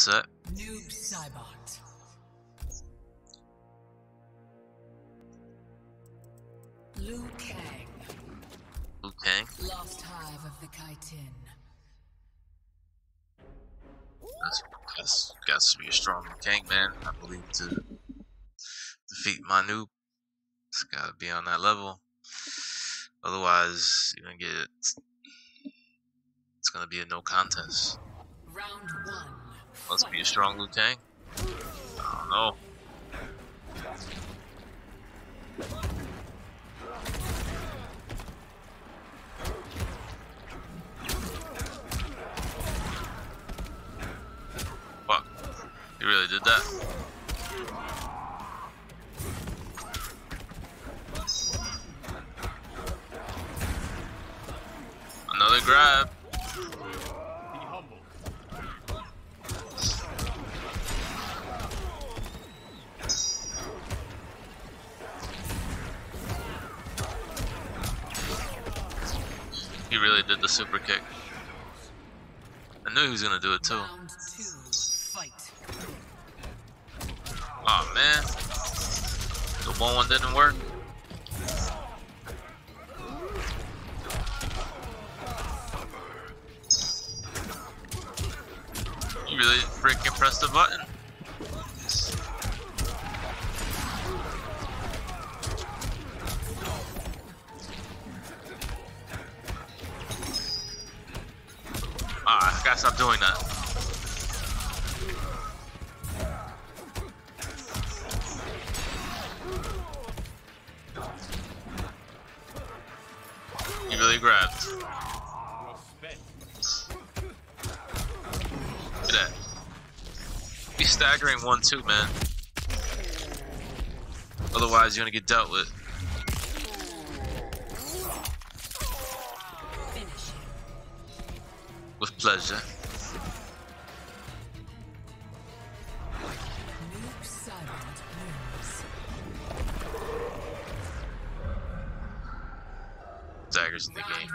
set. Noob Saibot. Liu Kang. Liu Kang. Lost Hive of the Kytinn. That's, that's got to be a strong Kang, man. I believe to defeat my noob. It's got to be on that level. Otherwise, you're gonna get it's gonna be a no contest. Round one. Must be a strong Liu Kang. I don't know. Fuck. He really did that. Another grab. Really did the super kick. I knew he was gonna do it too. Oh man. The one one didn't work. You really freaking pressed the button. Stop doing that. He really grabbed. Look at that. Be staggering one two, man. Otherwise, you're gonna get dealt with. With pleasure. Noob Saibot wins. Daggers in the game.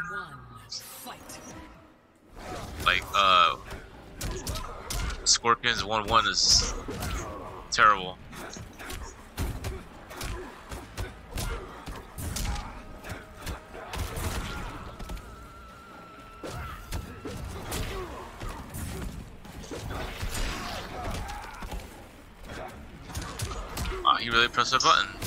Like, uh. Scorpions 1 1 is terrible. Really press a button.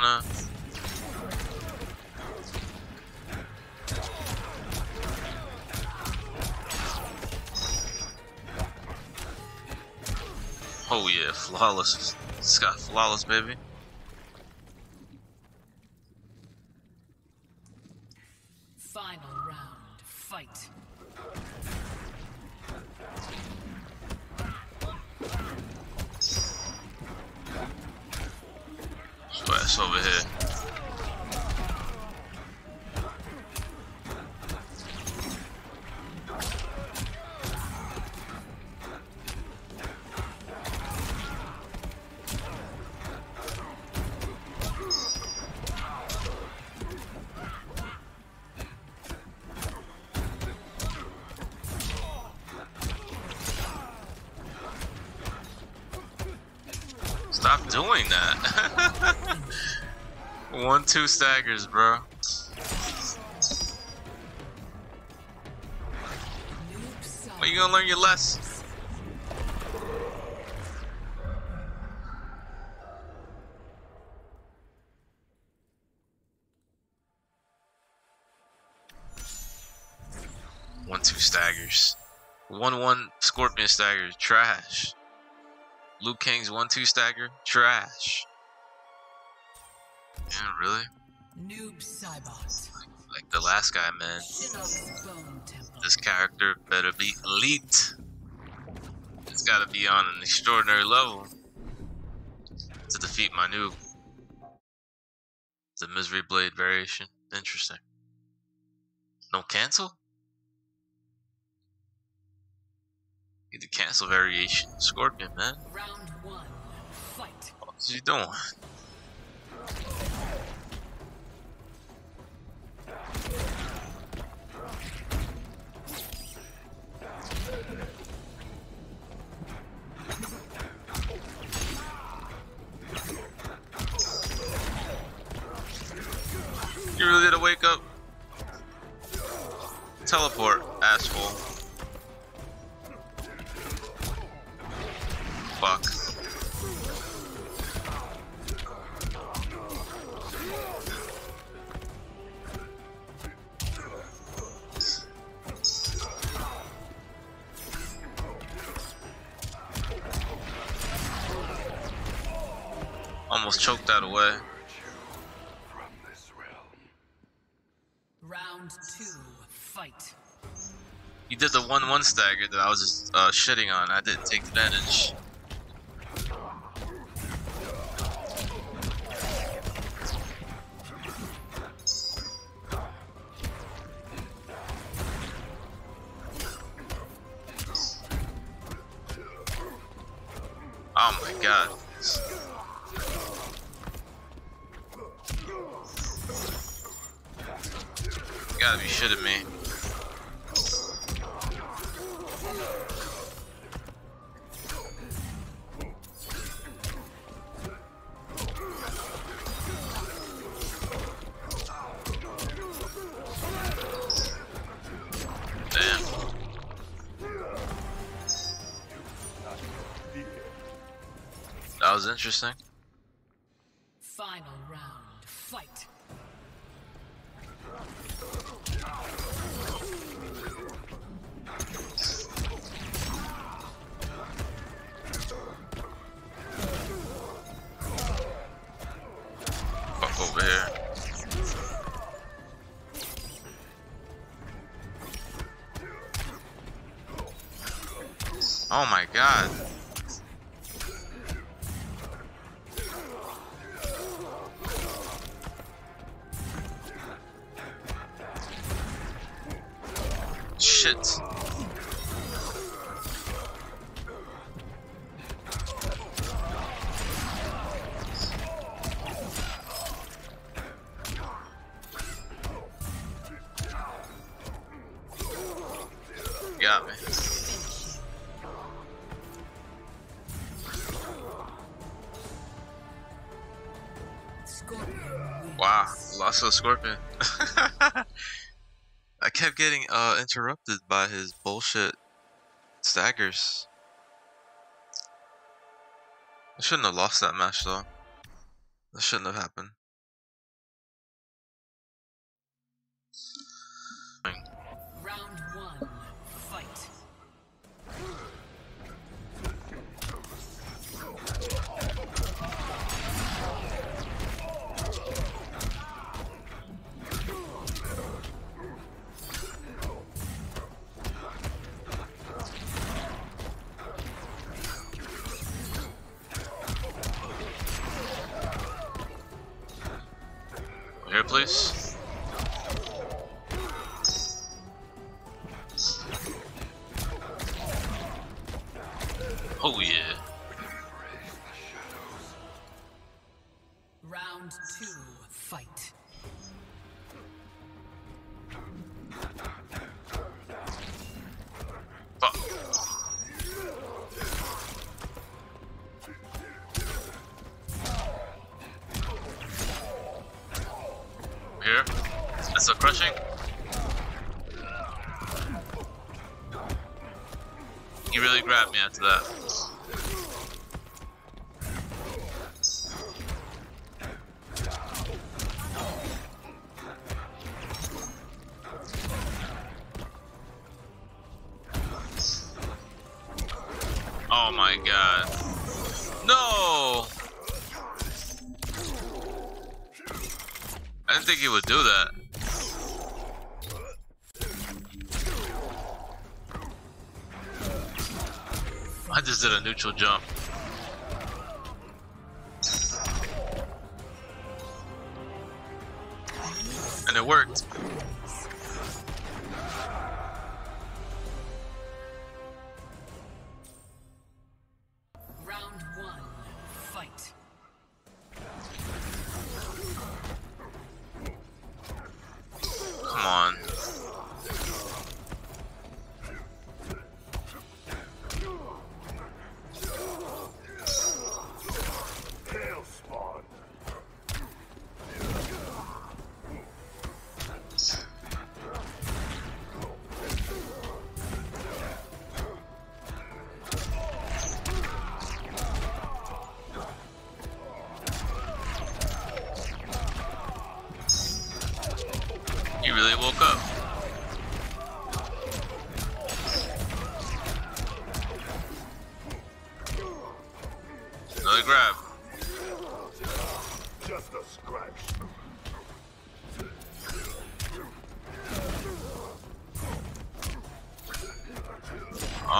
Corner. Oh yeah, flawless. Scott flawless, baby. Final round. Fight. So over here. Stop doing that. One, two staggers, bro. When you gonna learn your lesson? One, two staggers. One, one scorpion stagger. Trash. Liu Kang's one, two stagger. Trash. Yeah, really? Noob Saibot. Like the the last guy, man. Shinnok's Bone Temple. This character better be elite. It's gotta be on an extraordinary level to defeat my noob. The Misery Blade variation. Interesting. No cancel? Get the cancel variation. Scorpion, man. Round one. Fight. What's he doing? Really did a wake up? Teleport, asshole. Fuck. Almost choked that away. 1 1 stagger that I was just uh, shitting on. I didn't take advantage. Oh my god. You gotta be shitting me. Interesting. Final round. Fight. Over here. Oh my god. Shit. Wow, lost a scorpion. I kept getting uh interrupted by his bullshit staggers. I shouldn't have lost that match though. That shouldn't have happened. Please. That's a crushing. He really grabbed me after that. Oh my god. No! I didn't think he would do that. Just did a neutral jump. And it worked. Round one, fight.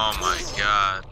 Oh my god.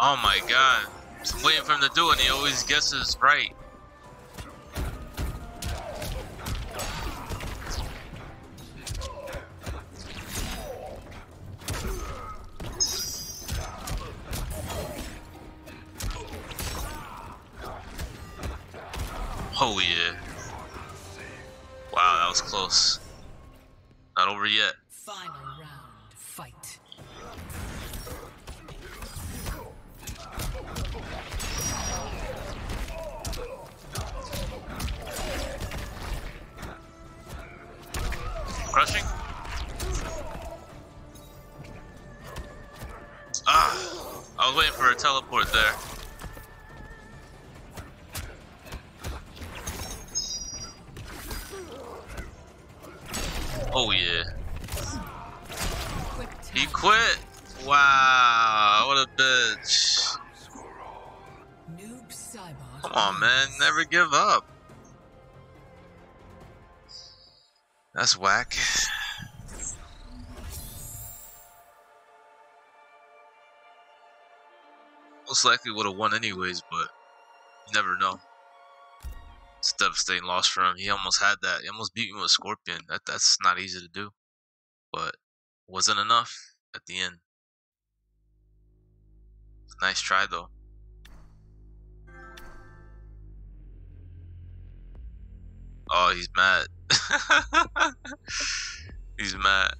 Oh my god. I'm waiting for him to do it and he always guesses right. Oh yeah. Wow, that was close. Not over yet. Final round, fight. Crushing? Ah, I was waiting for a teleport there. Oh yeah. He quit. Wow, what a bitch. Come on, man, never give up. That's whack. Most likely would have won anyways, but you never know. It's a devastating loss for him. He almost had that. He almost beat me with Scorpion. That that's not easy to do, but wasn't enough at the end. Nice try though. Oh, he's mad. he's mad.